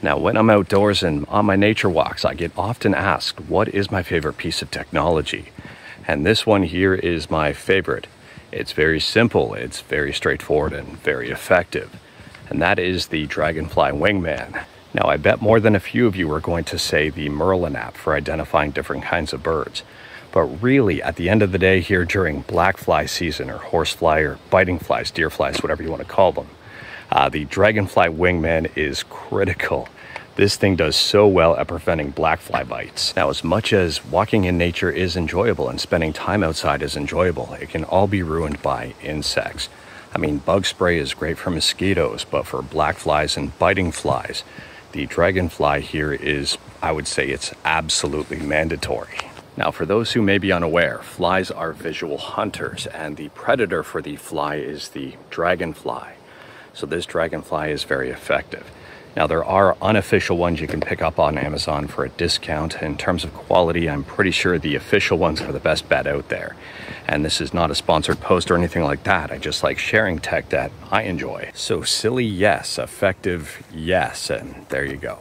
Now, when I'm outdoors and on my nature walks, I get often asked, what is my favorite piece of technology? And this one here is my favorite. It's very simple, it's very straightforward, and very effective. And that is the Dragonfly Wingman. Now, I bet more than a few of you are going to say the Merlin app for identifying different kinds of birds. But really, at the end of the day, here during black fly season, or horsefly, or biting flies, deer flies, whatever you want to call them, uh, the Dragonfly Wingman is critical. This thing does so well at preventing black fly bites. Now, as much as walking in nature is enjoyable and spending time outside is enjoyable, it can all be ruined by insects. I mean, bug spray is great for mosquitoes, but for black flies and biting flies, the dragonfly here is, I would say, it's absolutely mandatory. Now, for those who may be unaware, flies are visual hunters, and the predator for the fly is the dragonfly. So this dragonfly is very effective. Now, there are unofficial ones you can pick up on Amazon for a discount. In terms of quality, I'm pretty sure the official ones are the best bet out there. And this is not a sponsored post or anything like that. I just like sharing tech that I enjoy. So silly, yes. Effective, yes. And there you go.